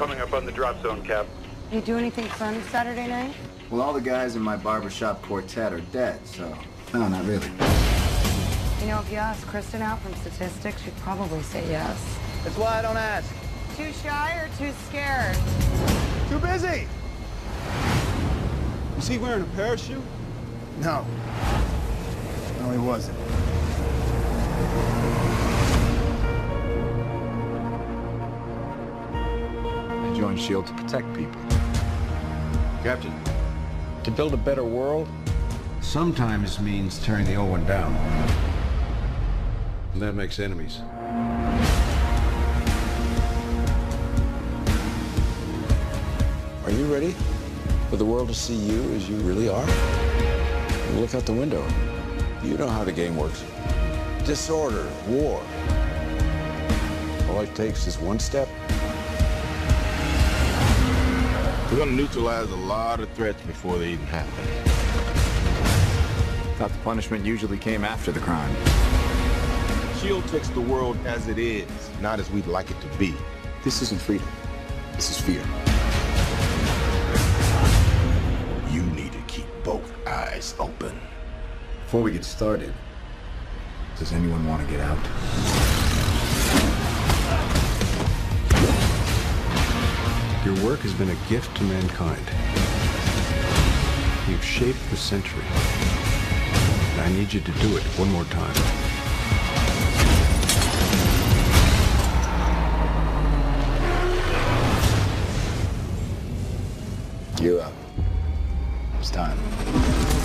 coming up on the drop zone, Cap. You do anything fun Saturday night? Well, all the guys in my barbershop quartet are dead, so... No, not really. You know, if you ask Kristen out from statistics, she'd probably say yes. That's why I don't ask. Too shy or too scared? Too busy. Was he wearing a parachute? No. No, he wasn't. Joined S.H.I.E.L.D. to protect people. Captain, To build a better world, sometimes means tearing the old one down. And that makes enemies. are you ready for the world to see you as you really are? Look out the window. You know how the game works. Disorder, war. All it takes is one step. We're gonna neutralize a lot of threats before they even happen. Thought the punishment usually came after the crime. SHIELD takes the world as it is, not as we'd like it to be. This isn't freedom. This is fear. You need to keep both eyes open. Before we get started, does anyone want to get out? work has been a gift to mankind. You've shaped the century. And I need you to do it one more time. You're up. It's time.